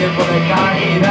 tiempo de caída.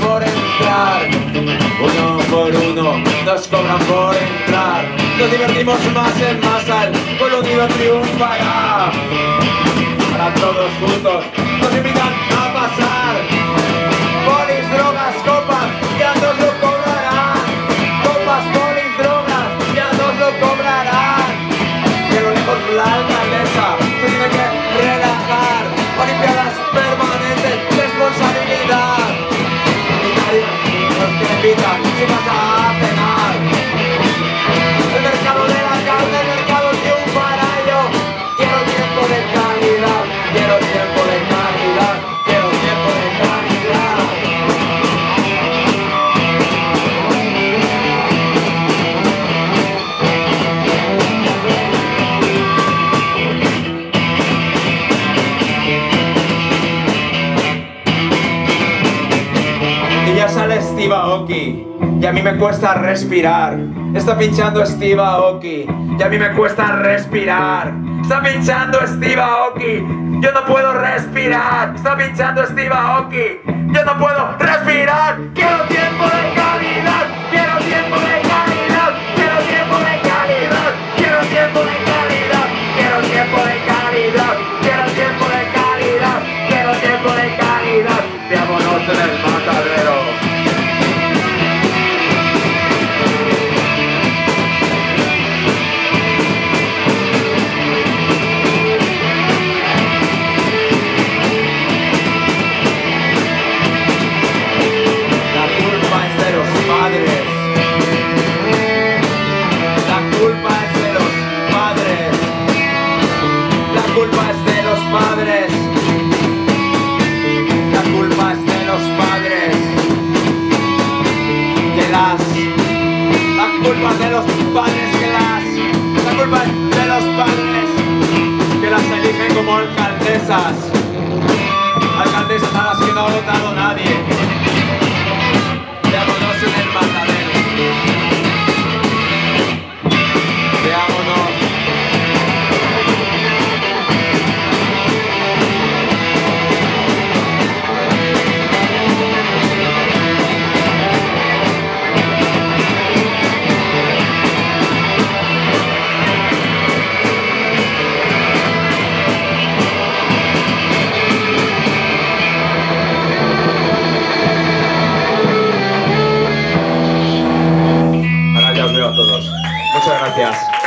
Por entrar. Uno por uno nos cobran por entrar. Nos divertimos más en masa, el pueblo unido triunfará. Para todos juntos Y a mí me cuesta respirar. Está pinchando Steve Aoki. Y a mí me cuesta respirar. Está pinchando Steve Aoki. Yo no puedo respirar. Está pinchando Steve Aoki. Yo no puedo respirar. Quiero tiempo de calidad. Quiero tiempo de calidad. Quiero tiempo de calidad. Quiero tiempo de calidad. Quiero tiempo de calidad. Quiero tiempo de calidad. Quiero tiempo de calidad. Veámonos en el matadero. Los padres. La culpa es de los padres. Que las. La culpa es de los padres que las. La culpa es de los padres que las eligen como alcaldesas. Muchas gracias.